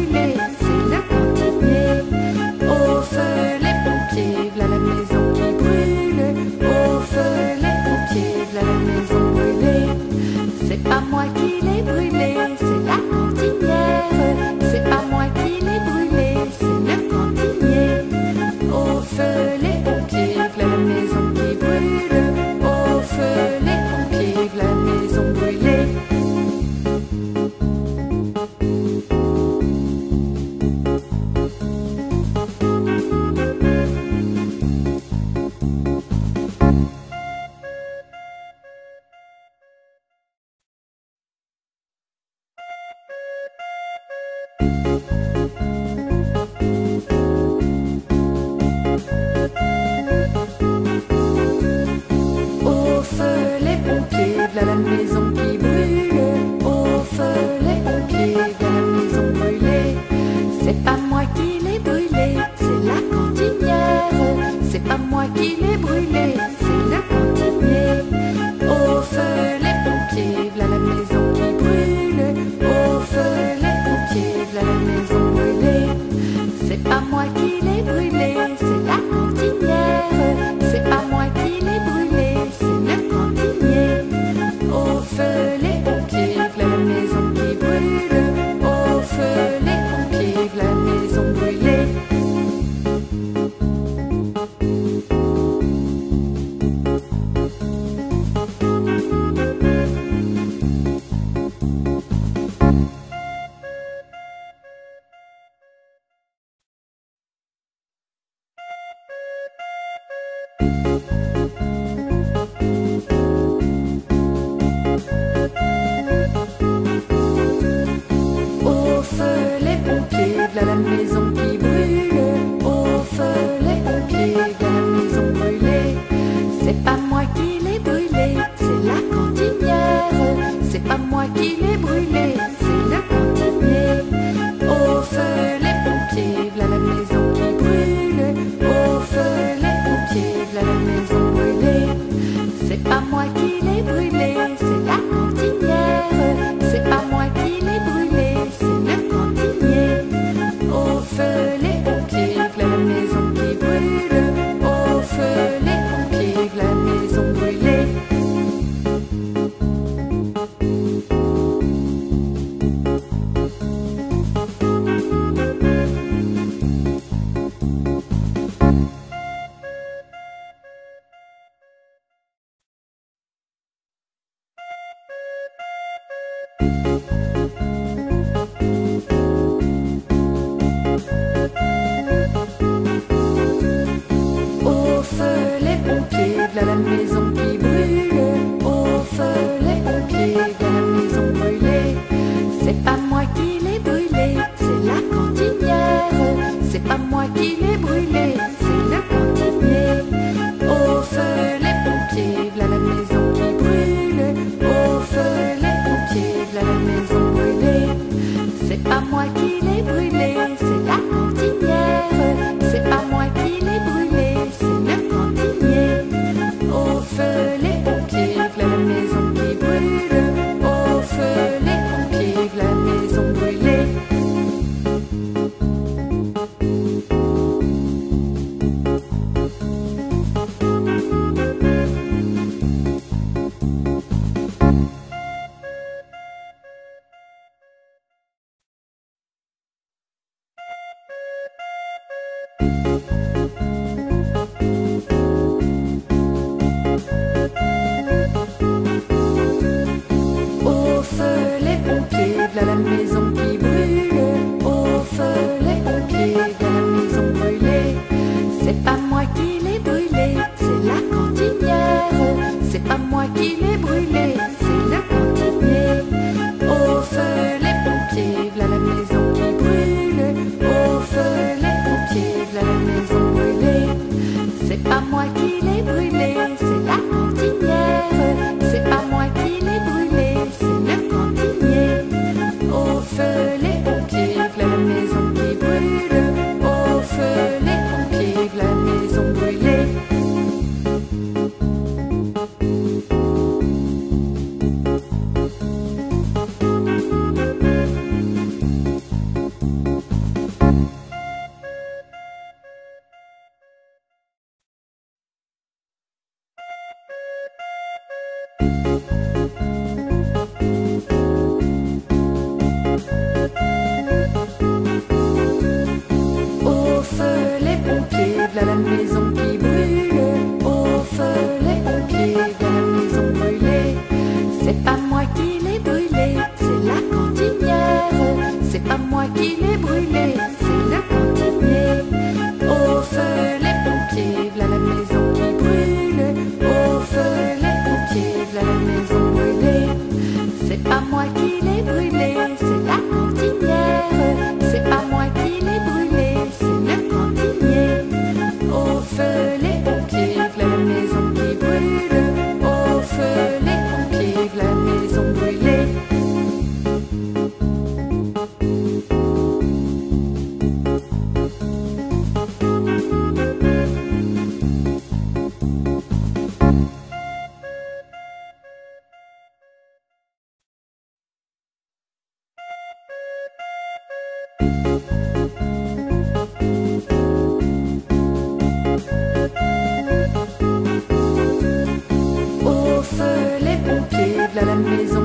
muy. les brûler, c'est la cantinier. Au feu les pompiers, v'là la maison qui brûle. Au feu les pompiers, v'là la maison brûlée. C'est pas moi qui you la lame il est brûlé, c'est la cantinière. C'est pas moi qui l'ai brûlé, même maison.